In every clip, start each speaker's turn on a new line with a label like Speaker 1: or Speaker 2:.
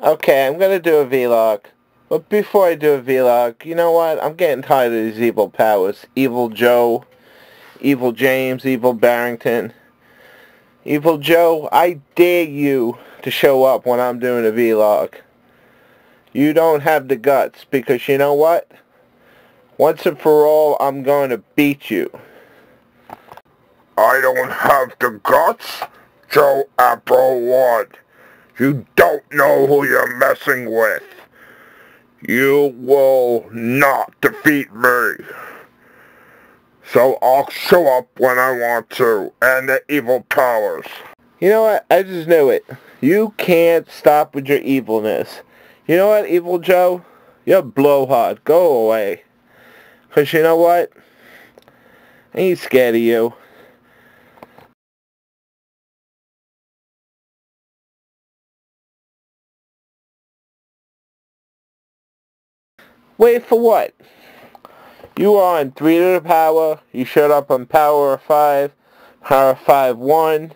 Speaker 1: Okay, I'm gonna do a vlog. But before I do a vlog, you know what? I'm getting tired of these evil powers. Evil Joe, Evil James, Evil Barrington. Evil Joe, I dare you to show up when I'm doing a vlog. You don't have the guts because you know what? Once and for all, I'm going to beat you.
Speaker 2: I don't have the guts? Joe Applewood. You don't know who you're messing with. You will not defeat me. So I'll show up when I want to, and the evil powers.
Speaker 1: You know what? I just knew it. You can't stop with your evilness. You know what, Evil Joe? You're blowhard. Go away. Because you know what? I ain't scared of you. Wait for what? You are on 3 to the power. You showed up on power 5. Power 5 1.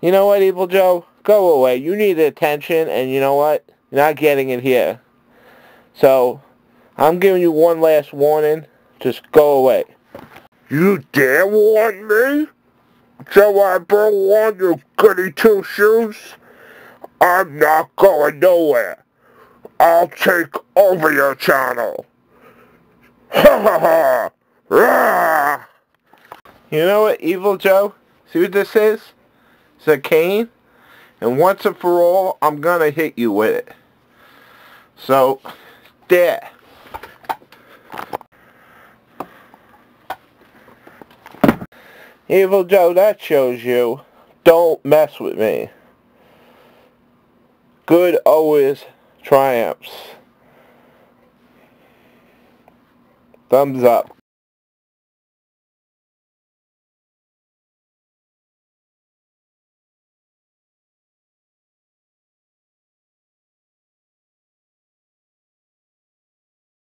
Speaker 1: You know what, Evil Joe? Go away. You need attention, and you know what? You're not getting it here. So, I'm giving you one last warning. Just go away.
Speaker 2: You dare warn me? Joe Applewood, you goody two-shoes? I'm not going nowhere. I'll take over your channel. Ha ha ha! Ah.
Speaker 1: You know what, Evil Joe? See what this is? It's a cane. And once and for all, I'm to hit you with it. So, there. Evil Joe, that shows you. Don't mess with me. Good always triumphs. Thumbs up.